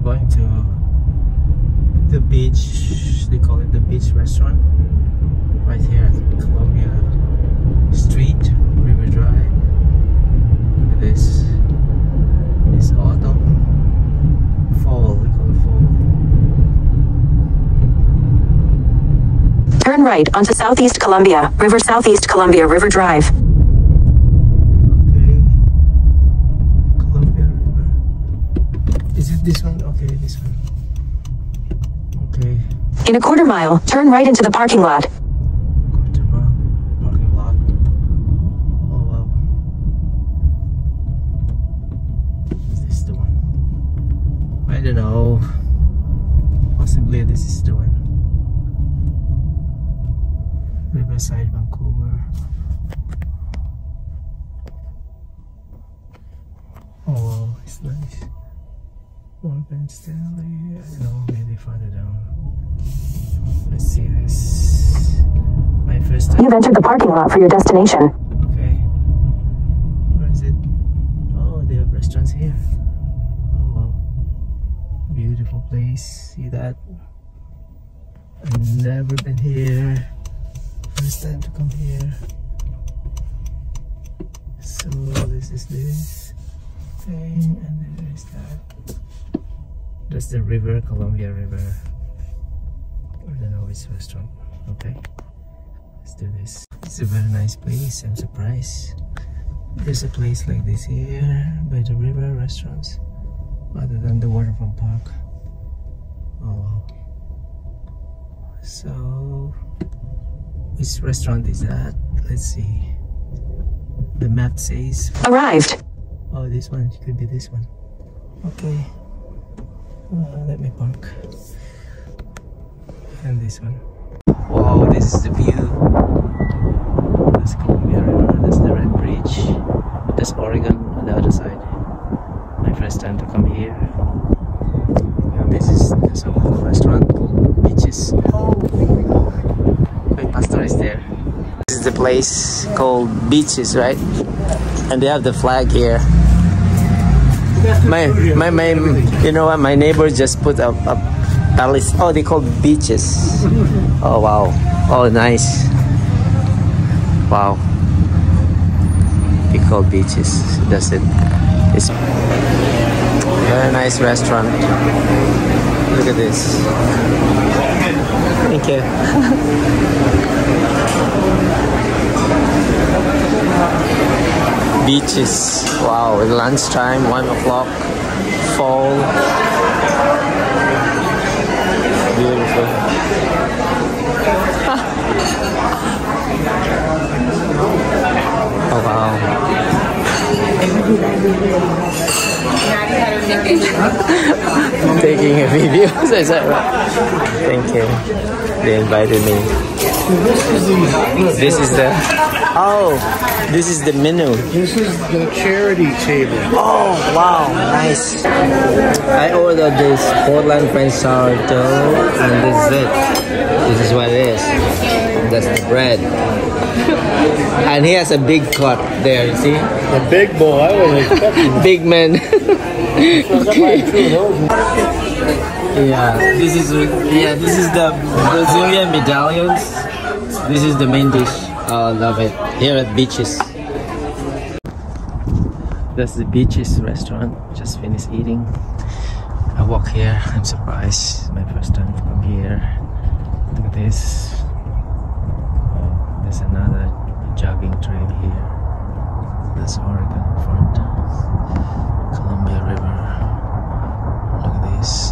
I'm going to the beach. They call it the beach restaurant. Right here at Columbia Street, River Drive. Look at this. It's autumn. Fall, we call it fall. Turn right onto Southeast Columbia, River Southeast Columbia River Drive. Okay. Columbia River. Is it this one? Okay, this one. Okay. In a quarter mile, turn right into the parking lot. Quarter mile parking lot. Oh. Is this the one? I don't know. Possibly this is the one. Riverside, Vancouver. Oh wow, it's nice. Morgan Stanley. I don't know, maybe farther down. Let's see this. My first time. You've entered the parking lot for your destination. Okay. Where is it? Oh, they have restaurants here. Oh wow. Beautiful place. See that? I've never been here. First time to come here. So this is this thing and there's that. That's the river, Columbia River. I don't know which restaurant. Okay. Let's do this. It's a very nice place. I'm surprised. There's a place like this here by the river restaurants, other than the waterfront park. Oh wow. So, which restaurant is that? Let's see. The map says. Arrived. Oh, this one. It could be this one. Okay. Uh, let me park. And this one. Wow, this is the view. That's Columbia River. That's the Red Bridge. That's Oregon on the other side. My first time to come here. And this is little restaurant called Beaches. My pastor is there. This is the place called Beaches, right? And they have the flag here. My, my, my, you know what? My neighbor just put a, a palace. Oh, they call beaches. Oh wow. Oh, nice. Wow. They call beaches. That's it. It's very nice restaurant. Look at this. Thank you. Beaches. Wow, lunchtime, one o'clock. Fall. Beautiful. Oh wow. Taking a video. Is that right? Thank you. They invited me. This is the Oh, this is the menu. This is the charity table. Oh, wow, nice. I ordered this Portland French sourdough, and this is it. This is what it is. That's the bread. And he has a big cut there, you see? The big bowl. I wasn't expecting. Big man. okay. yeah, this is yeah, this is the Brazilian medallions. This is the main dish. I love it. Here at Beaches. That's the Beaches restaurant. Just finished eating. I walk here. I'm surprised. My first time come here. Look at this. Oh, there's another jogging trail here. That's Oregon front. Columbia River. Look at this.